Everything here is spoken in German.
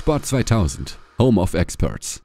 Sport 2000, Home of Experts.